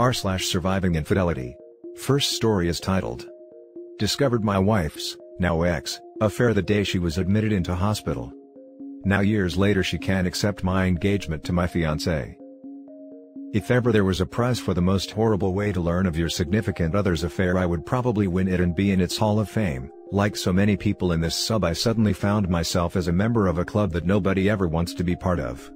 r slash surviving infidelity. First story is titled Discovered my wife's, now ex, affair the day she was admitted into hospital. Now years later she can't accept my engagement to my fiancé. If ever there was a prize for the most horrible way to learn of your significant other's affair I would probably win it and be in its hall of fame. Like so many people in this sub I suddenly found myself as a member of a club that nobody ever wants to be part of.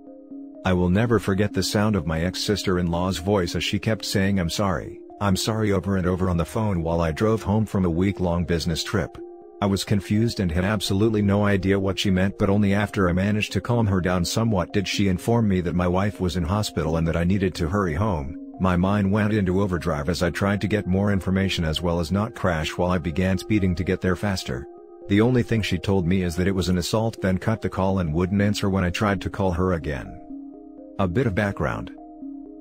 I will never forget the sound of my ex-sister-in-law's voice as she kept saying I'm sorry, I'm sorry over and over on the phone while I drove home from a week-long business trip. I was confused and had absolutely no idea what she meant but only after I managed to calm her down somewhat did she inform me that my wife was in hospital and that I needed to hurry home. My mind went into overdrive as I tried to get more information as well as not crash while I began speeding to get there faster. The only thing she told me is that it was an assault then cut the call and wouldn't answer when I tried to call her again. A bit of background.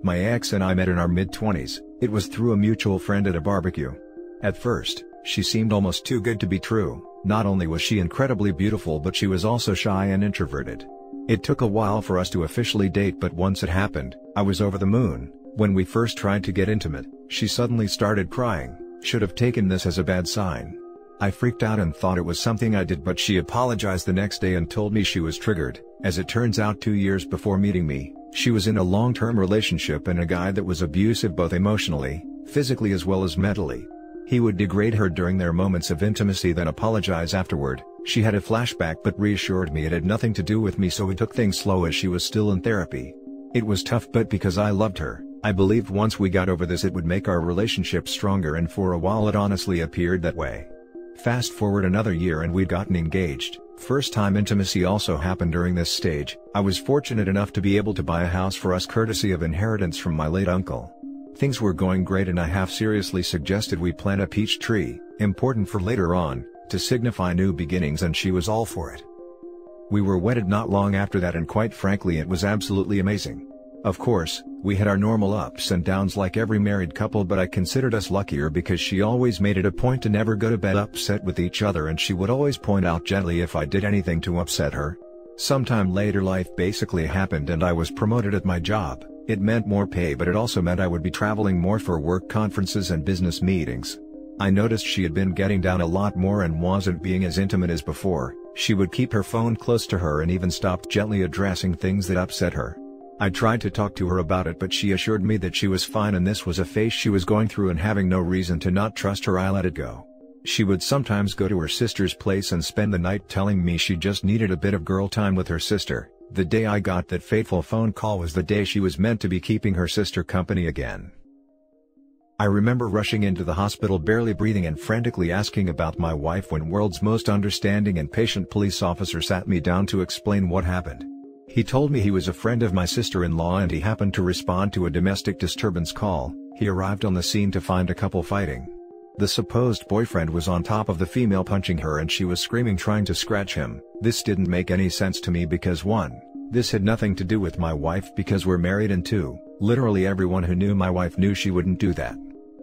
My ex and I met in our mid-20s, it was through a mutual friend at a barbecue. At first, she seemed almost too good to be true, not only was she incredibly beautiful but she was also shy and introverted. It took a while for us to officially date but once it happened, I was over the moon, when we first tried to get intimate, she suddenly started crying, should have taken this as a bad sign. I freaked out and thought it was something I did but she apologized the next day and told me she was triggered, as it turns out two years before meeting me, she was in a long-term relationship and a guy that was abusive both emotionally, physically as well as mentally. He would degrade her during their moments of intimacy then apologize afterward, she had a flashback but reassured me it had nothing to do with me so we took things slow as she was still in therapy. It was tough but because I loved her, I believed once we got over this it would make our relationship stronger and for a while it honestly appeared that way. Fast forward another year and we'd gotten engaged, first time intimacy also happened during this stage, I was fortunate enough to be able to buy a house for us courtesy of inheritance from my late uncle. Things were going great and I half seriously suggested we plant a peach tree, important for later on, to signify new beginnings and she was all for it. We were wedded not long after that and quite frankly it was absolutely amazing. Of course, we had our normal ups and downs like every married couple but I considered us luckier because she always made it a point to never go to bed upset with each other and she would always point out gently if I did anything to upset her. Sometime later life basically happened and I was promoted at my job, it meant more pay but it also meant I would be traveling more for work conferences and business meetings. I noticed she had been getting down a lot more and wasn't being as intimate as before, she would keep her phone close to her and even stopped gently addressing things that upset her. I tried to talk to her about it but she assured me that she was fine and this was a phase she was going through and having no reason to not trust her I let it go. She would sometimes go to her sister's place and spend the night telling me she just needed a bit of girl time with her sister. The day I got that fateful phone call was the day she was meant to be keeping her sister company again. I remember rushing into the hospital barely breathing and frantically asking about my wife when world's most understanding and patient police officer sat me down to explain what happened. He told me he was a friend of my sister-in-law and he happened to respond to a domestic disturbance call, he arrived on the scene to find a couple fighting. The supposed boyfriend was on top of the female punching her and she was screaming trying to scratch him, this didn't make any sense to me because 1. This had nothing to do with my wife because we're married and 2. Literally everyone who knew my wife knew she wouldn't do that.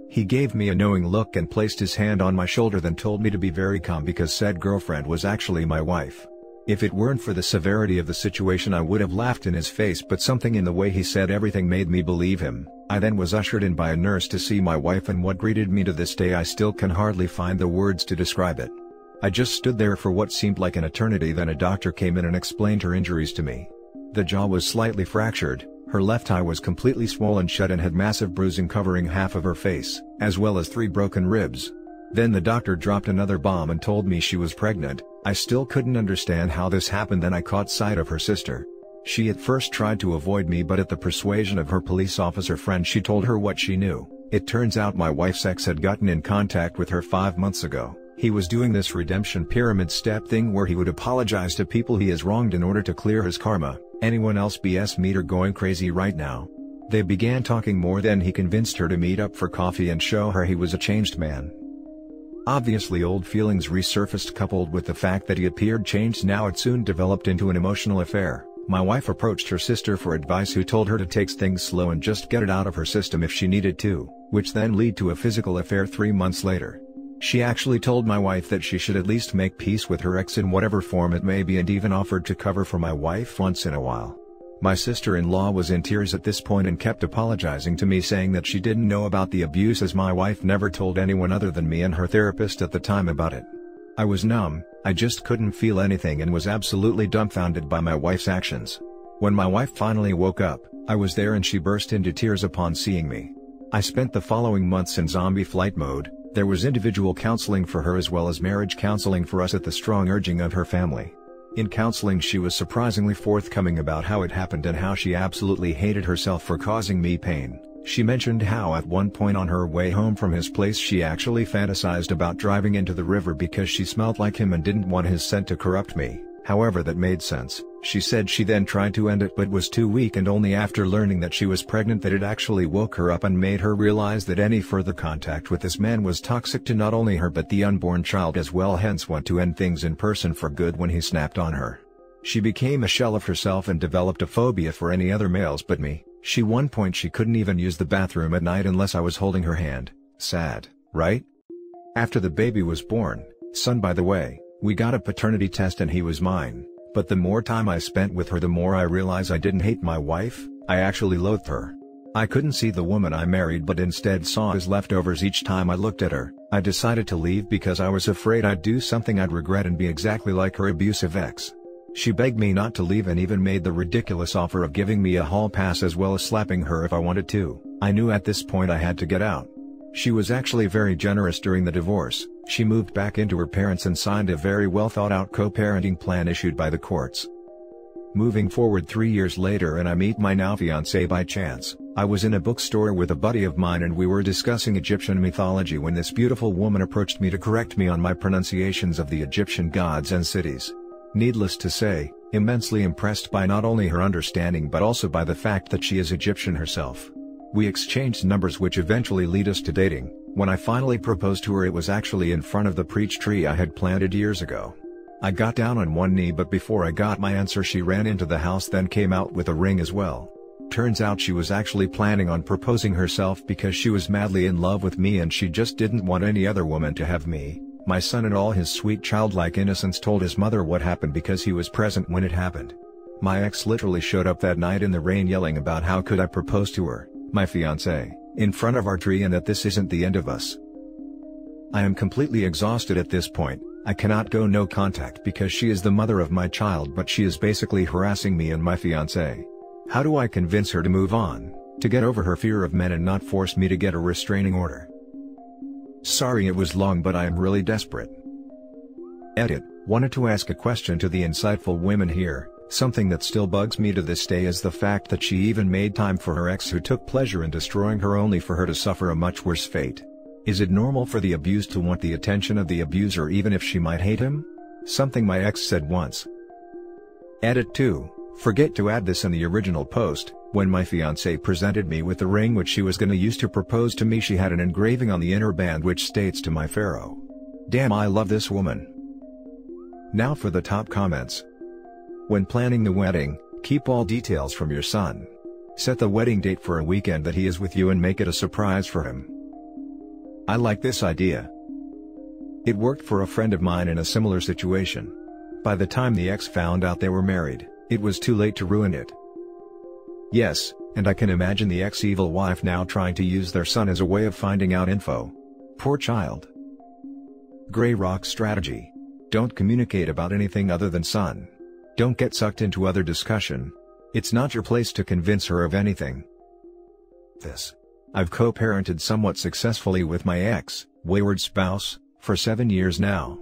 He gave me a knowing look and placed his hand on my shoulder then told me to be very calm because said girlfriend was actually my wife. If it weren't for the severity of the situation I would have laughed in his face but something in the way he said everything made me believe him. I then was ushered in by a nurse to see my wife and what greeted me to this day I still can hardly find the words to describe it. I just stood there for what seemed like an eternity then a doctor came in and explained her injuries to me. The jaw was slightly fractured, her left eye was completely swollen shut and had massive bruising covering half of her face, as well as three broken ribs. Then the doctor dropped another bomb and told me she was pregnant, I still couldn't understand how this happened then I caught sight of her sister. She at first tried to avoid me but at the persuasion of her police officer friend she told her what she knew. It turns out my wife's ex had gotten in contact with her five months ago. He was doing this redemption pyramid step thing where he would apologize to people he has wronged in order to clear his karma. Anyone else BS meter going crazy right now? They began talking more then he convinced her to meet up for coffee and show her he was a changed man. Obviously old feelings resurfaced coupled with the fact that he appeared changed now it soon developed into an emotional affair. My wife approached her sister for advice who told her to take things slow and just get it out of her system if she needed to, which then lead to a physical affair three months later. She actually told my wife that she should at least make peace with her ex in whatever form it may be and even offered to cover for my wife once in a while. My sister-in-law was in tears at this point and kept apologizing to me saying that she didn't know about the abuse as my wife never told anyone other than me and her therapist at the time about it. I was numb, I just couldn't feel anything and was absolutely dumbfounded by my wife's actions. When my wife finally woke up, I was there and she burst into tears upon seeing me. I spent the following months in zombie flight mode, there was individual counseling for her as well as marriage counseling for us at the strong urging of her family. In counseling she was surprisingly forthcoming about how it happened and how she absolutely hated herself for causing me pain. She mentioned how at one point on her way home from his place she actually fantasized about driving into the river because she smelled like him and didn't want his scent to corrupt me, however that made sense. She said she then tried to end it but was too weak and only after learning that she was pregnant that it actually woke her up and made her realize that any further contact with this man was toxic to not only her but the unborn child as well hence want to end things in person for good when he snapped on her. She became a shell of herself and developed a phobia for any other males but me, she one point she couldn't even use the bathroom at night unless I was holding her hand, sad, right? After the baby was born, son by the way, we got a paternity test and he was mine. But the more time I spent with her the more I realized I didn't hate my wife, I actually loathed her. I couldn't see the woman I married but instead saw his leftovers each time I looked at her. I decided to leave because I was afraid I'd do something I'd regret and be exactly like her abusive ex. She begged me not to leave and even made the ridiculous offer of giving me a hall pass as well as slapping her if I wanted to. I knew at this point I had to get out. She was actually very generous during the divorce, she moved back into her parents and signed a very well thought out co-parenting plan issued by the courts. Moving forward three years later and I meet my now fiancé by chance, I was in a bookstore with a buddy of mine and we were discussing Egyptian mythology when this beautiful woman approached me to correct me on my pronunciations of the Egyptian gods and cities. Needless to say, immensely impressed by not only her understanding but also by the fact that she is Egyptian herself. We exchanged numbers which eventually lead us to dating. When I finally proposed to her it was actually in front of the preach tree I had planted years ago. I got down on one knee but before I got my answer she ran into the house then came out with a ring as well. Turns out she was actually planning on proposing herself because she was madly in love with me and she just didn't want any other woman to have me. My son in all his sweet childlike innocence told his mother what happened because he was present when it happened. My ex literally showed up that night in the rain yelling about how could I propose to her my fiancé, in front of our tree and that this isn't the end of us. I am completely exhausted at this point, I cannot go no contact because she is the mother of my child but she is basically harassing me and my fiancé. How do I convince her to move on, to get over her fear of men and not force me to get a restraining order? Sorry it was long but I am really desperate. Edit, wanted to ask a question to the insightful women here, Something that still bugs me to this day is the fact that she even made time for her ex who took pleasure in destroying her only for her to suffer a much worse fate. Is it normal for the abused to want the attention of the abuser even if she might hate him? Something my ex said once. Edit 2, forget to add this in the original post, when my fiancée presented me with the ring which she was gonna use to propose to me she had an engraving on the inner band which states to my pharaoh. Damn I love this woman. Now for the top comments. When planning the wedding, keep all details from your son. Set the wedding date for a weekend that he is with you and make it a surprise for him. I like this idea. It worked for a friend of mine in a similar situation. By the time the ex found out they were married, it was too late to ruin it. Yes, and I can imagine the ex-evil wife now trying to use their son as a way of finding out info. Poor child. Grey Rock Strategy. Don't communicate about anything other than son. Don't get sucked into other discussion. It's not your place to convince her of anything. This. I've co-parented somewhat successfully with my ex, wayward spouse, for seven years now.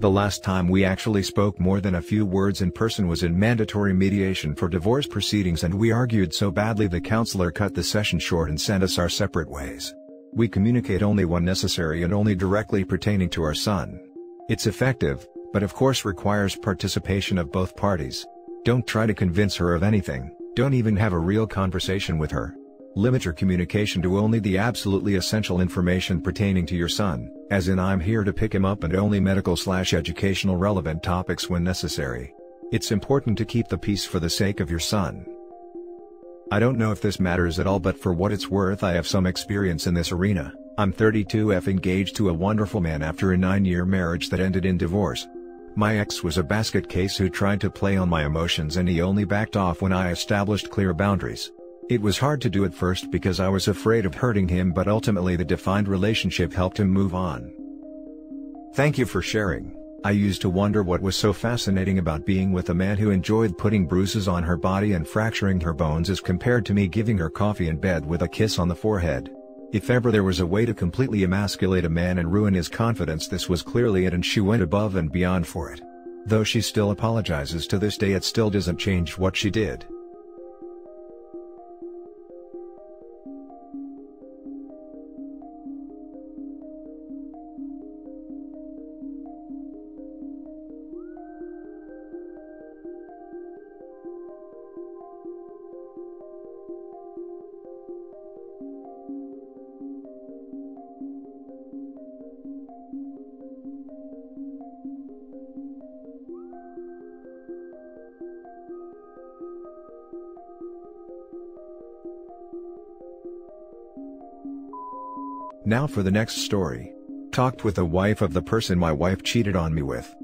The last time we actually spoke more than a few words in person was in mandatory mediation for divorce proceedings and we argued so badly the counselor cut the session short and sent us our separate ways. We communicate only when necessary and only directly pertaining to our son. It's effective, but of course requires participation of both parties. Don't try to convince her of anything, don't even have a real conversation with her. Limit your communication to only the absolutely essential information pertaining to your son, as in I'm here to pick him up and only medical slash educational relevant topics when necessary. It's important to keep the peace for the sake of your son. I don't know if this matters at all but for what it's worth I have some experience in this arena. I'm 32F engaged to a wonderful man after a 9-year marriage that ended in divorce. My ex was a basket case who tried to play on my emotions and he only backed off when I established clear boundaries. It was hard to do at first because I was afraid of hurting him but ultimately the defined relationship helped him move on. Thank you for sharing. I used to wonder what was so fascinating about being with a man who enjoyed putting bruises on her body and fracturing her bones as compared to me giving her coffee in bed with a kiss on the forehead. If ever there was a way to completely emasculate a man and ruin his confidence this was clearly it and she went above and beyond for it. Though she still apologizes to this day it still doesn't change what she did. Now for the next story. Talked with the wife of the person my wife cheated on me with.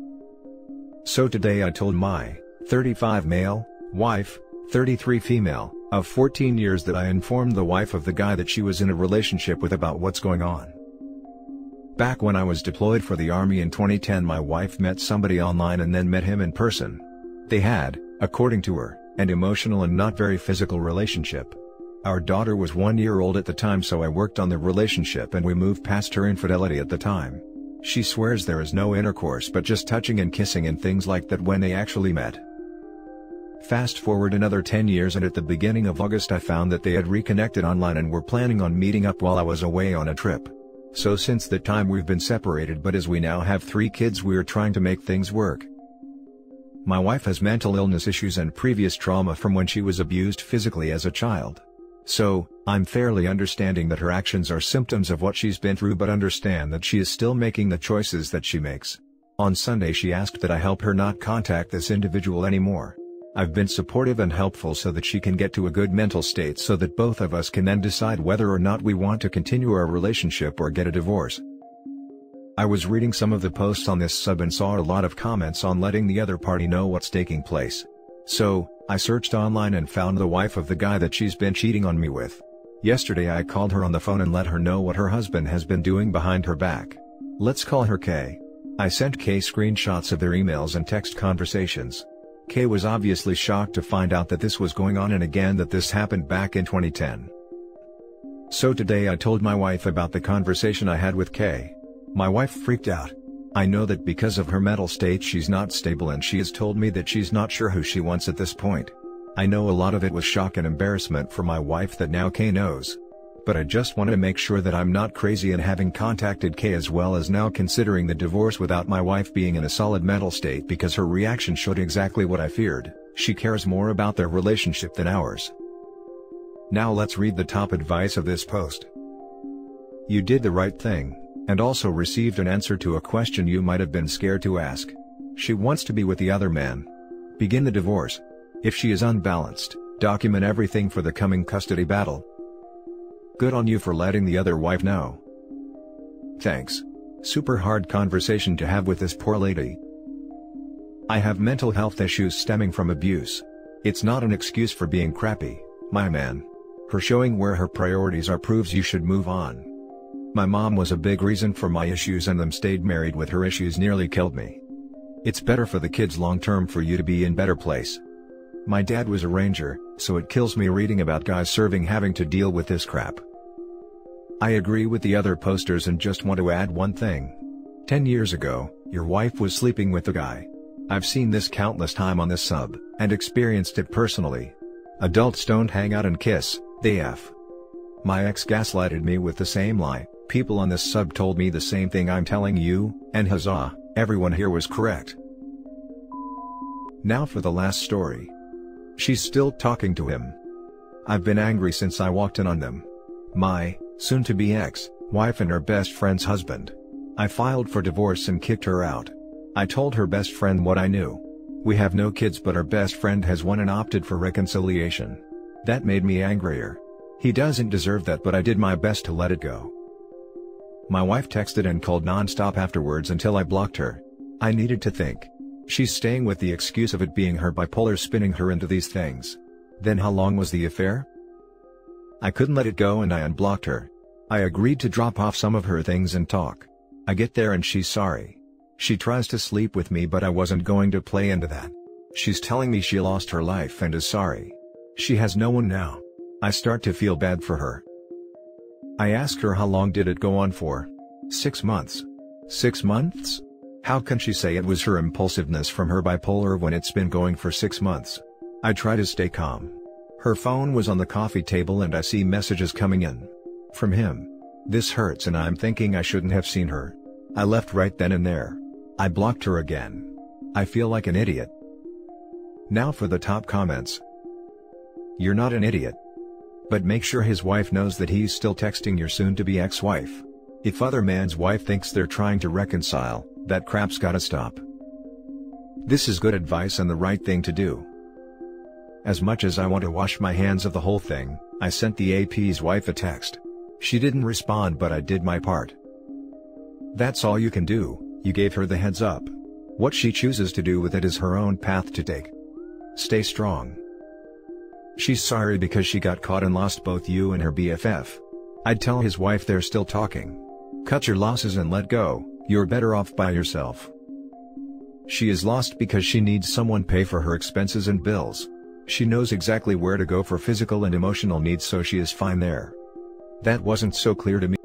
So today I told my 35 male, wife, 33 female, of 14 years that I informed the wife of the guy that she was in a relationship with about what's going on. Back when I was deployed for the army in 2010 my wife met somebody online and then met him in person. They had, according to her, an emotional and not very physical relationship. Our daughter was one year old at the time so I worked on the relationship and we moved past her infidelity at the time. She swears there is no intercourse but just touching and kissing and things like that when they actually met. Fast forward another 10 years and at the beginning of August I found that they had reconnected online and were planning on meeting up while I was away on a trip. So since that time we've been separated but as we now have three kids we're trying to make things work. My wife has mental illness issues and previous trauma from when she was abused physically as a child. So, I'm fairly understanding that her actions are symptoms of what she's been through but understand that she is still making the choices that she makes. On Sunday she asked that I help her not contact this individual anymore. I've been supportive and helpful so that she can get to a good mental state so that both of us can then decide whether or not we want to continue our relationship or get a divorce. I was reading some of the posts on this sub and saw a lot of comments on letting the other party know what's taking place. So, I searched online and found the wife of the guy that she's been cheating on me with. Yesterday I called her on the phone and let her know what her husband has been doing behind her back. Let's call her Kay. I sent Kay screenshots of their emails and text conversations. Kay was obviously shocked to find out that this was going on and again that this happened back in 2010. So today I told my wife about the conversation I had with Kay. My wife freaked out. I know that because of her mental state she's not stable and she has told me that she's not sure who she wants at this point. I know a lot of it was shock and embarrassment for my wife that now Kay knows. But I just want to make sure that I'm not crazy and having contacted Kay as well as now considering the divorce without my wife being in a solid mental state because her reaction showed exactly what I feared, she cares more about their relationship than ours. Now let's read the top advice of this post. You did the right thing and also received an answer to a question you might have been scared to ask. She wants to be with the other man. Begin the divorce. If she is unbalanced, document everything for the coming custody battle. Good on you for letting the other wife know. Thanks. Super hard conversation to have with this poor lady. I have mental health issues stemming from abuse. It's not an excuse for being crappy, my man. Her showing where her priorities are proves you should move on. My mom was a big reason for my issues and them stayed married with her issues nearly killed me. It's better for the kids long term for you to be in better place. My dad was a ranger, so it kills me reading about guys serving having to deal with this crap. I agree with the other posters and just want to add one thing. 10 years ago, your wife was sleeping with a guy. I've seen this countless time on this sub, and experienced it personally. Adults don't hang out and kiss, they F. My ex gaslighted me with the same lie, People on this sub told me the same thing I'm telling you, and huzzah, everyone here was correct. Now for the last story. She's still talking to him. I've been angry since I walked in on them. My, soon-to-be ex, wife and her best friend's husband. I filed for divorce and kicked her out. I told her best friend what I knew. We have no kids but our best friend has one and opted for reconciliation. That made me angrier. He doesn't deserve that but I did my best to let it go. My wife texted and called non-stop afterwards until I blocked her. I needed to think. She's staying with the excuse of it being her bipolar spinning her into these things. Then how long was the affair? I couldn't let it go and I unblocked her. I agreed to drop off some of her things and talk. I get there and she's sorry. She tries to sleep with me but I wasn't going to play into that. She's telling me she lost her life and is sorry. She has no one now. I start to feel bad for her. I ask her how long did it go on for? Six months. Six months? How can she say it was her impulsiveness from her bipolar when it's been going for six months? I try to stay calm. Her phone was on the coffee table and I see messages coming in. From him. This hurts and I'm thinking I shouldn't have seen her. I left right then and there. I blocked her again. I feel like an idiot. Now for the top comments. You're not an idiot. But make sure his wife knows that he's still texting your soon-to-be ex-wife. If other man's wife thinks they're trying to reconcile, that crap's gotta stop. This is good advice and the right thing to do. As much as I want to wash my hands of the whole thing, I sent the AP's wife a text. She didn't respond but I did my part. That's all you can do, you gave her the heads up. What she chooses to do with it is her own path to take. Stay strong. She's sorry because she got caught and lost both you and her BFF. I'd tell his wife they're still talking. Cut your losses and let go, you're better off by yourself. She is lost because she needs someone pay for her expenses and bills. She knows exactly where to go for physical and emotional needs so she is fine there. That wasn't so clear to me